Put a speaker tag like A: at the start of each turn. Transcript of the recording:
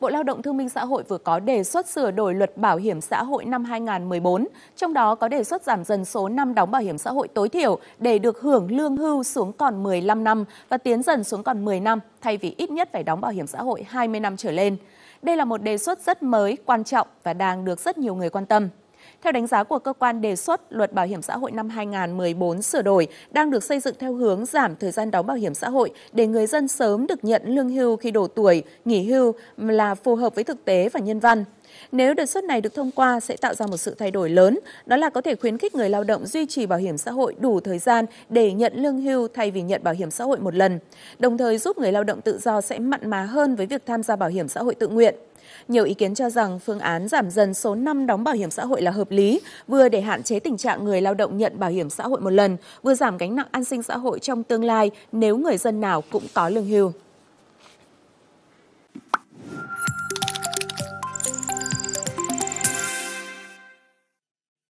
A: Bộ Lao động Thương minh Xã hội vừa có đề xuất sửa đổi luật bảo hiểm xã hội năm 2014, trong đó có đề xuất giảm dần số năm đóng bảo hiểm xã hội tối thiểu để được hưởng lương hưu xuống còn 15 năm và tiến dần xuống còn 10 năm, thay vì ít nhất phải đóng bảo hiểm xã hội 20 năm trở lên. Đây là một đề xuất rất mới, quan trọng và đang được rất nhiều người quan tâm. Theo đánh giá của cơ quan đề xuất, luật bảo hiểm xã hội năm 2014 sửa đổi đang được xây dựng theo hướng giảm thời gian đóng bảo hiểm xã hội để người dân sớm được nhận lương hưu khi đủ tuổi, nghỉ hưu là phù hợp với thực tế và nhân văn. Nếu đề xuất này được thông qua sẽ tạo ra một sự thay đổi lớn, đó là có thể khuyến khích người lao động duy trì bảo hiểm xã hội đủ thời gian để nhận lương hưu thay vì nhận bảo hiểm xã hội một lần, đồng thời giúp người lao động tự do sẽ mặn mà hơn với việc tham gia bảo hiểm xã hội tự nguyện. Nhiều ý kiến cho rằng phương án giảm dần số năm đóng bảo hiểm xã hội là hợp lý, vừa để hạn chế tình trạng người lao động nhận bảo hiểm xã hội một lần, vừa giảm gánh nặng an sinh xã hội trong tương lai nếu người dân nào cũng có lương hưu.